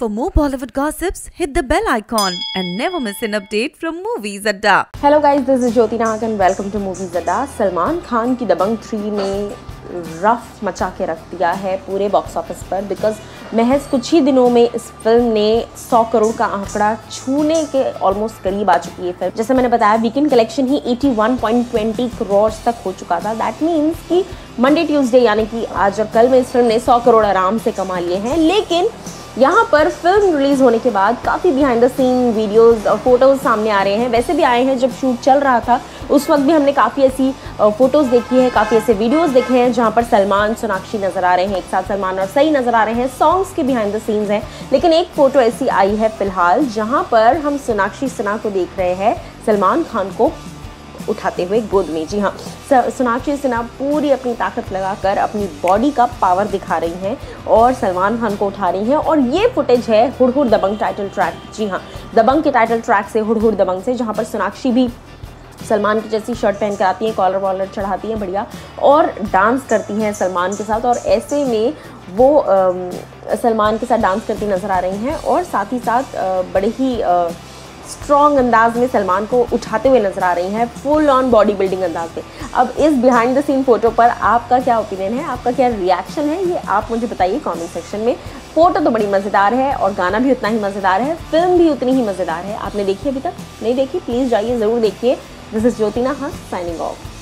For more Bollywood gossips, hit the bell icon and never miss an update from Movies Adda. Hello guys this is Jyoti Nag and welcome to Movies Adda Salman Khan की दबंग three ने rough मचा के रख दिया है पूरे box office पर because महज कुछ ही दिनों में इस फ़िल्म ने 100 करोड़ का आंकड़ा छूने के ऑलमोस्ट करीब आ चुकी है फ़िल्म जैसे मैंने बताया वीकेंड कलेक्शन ही 81.20 करोड़ तक हो चुका था। दैट मीन्स कि मंडे ट्यूसडे यानी कि आज और कल में इस फ़िल्म ने 100 करोड़ आराम से कमा लिए हैं। लेकिन यहाँ पर फ़िल्म रिलीज़ होने के बाद काफ़ी बिहाइंड द सीन वीडियोस और फ़ोटोज़ सामने आ रहे हैं। वैसे भी आए हैं, जब शूट चल रहा था, उस वक्त भी हमने काफ़ी ऐसी फ़ोटोज़ देखी है, काफ़ी ऐसे वीडियोस देखे हैं, जहाँ पर सलमान, सोनाक्षी नज़र आ रहे हैं, एक साथ सलमान और सही नज़र आ रहे हैं। सॉन्ग्स के बिहाइंड द सीन्स हैं। लेकिन एक फ़ोटो ऐसी आई है फ़िलहाल, जहाँ पर हम सोनाक्षी सिन्हा को देख रहे हैं, सलमान खान को। उठाते हुए गोद में। जी हाँ सोनाक्षी सिन्हा पूरी अपनी ताकत लगाकर अपनी बॉडी का पावर दिखा रही हैं और सलमान खान को उठा रही हैं और ये फुटेज है हुड़ हुड़ दबंग टाइटल ट्रैक जी हाँ दबंग के टाइटल ट्रैक से हुड़ हुड़ दबंग से जहाँ पर सोनाक्षी भी सलमान की जैसी शर्ट पहन कर आती हैं कॉलर वॉलर चढ़ाती हैं बढ़िया और डांस करती हैं सलमान के साथ और ऐसे में वो सलमान के साथ डांस करती नज़र आ रही हैं और साथ ही साथ बड़े ही आ, स्ट्रॉन्ग अंदाज में सलमान को उठाते हुए नज़र आ रही हैं फुल ऑन बॉडी बिल्डिंग अंदाज में। अब इस बिहाइंड द सीन फ़ोटो पर आपका क्या ओपिनियन है? आपका क्या रिएक्शन है? ये आप मुझे बताइए कमेंट सेक्शन में। फ़ोटो तो बड़ी मज़ेदार है और गाना भी उतना ही मज़ेदार है फ़िल्म भी उतनी ही मज़ेदार है। आपने देखी अभी तक? नहीं देखी? प्लीज़ जाइए, ज़रूर देखिए। दिस इज़ ज्योतिना हाँ साइनिंग ऑफ़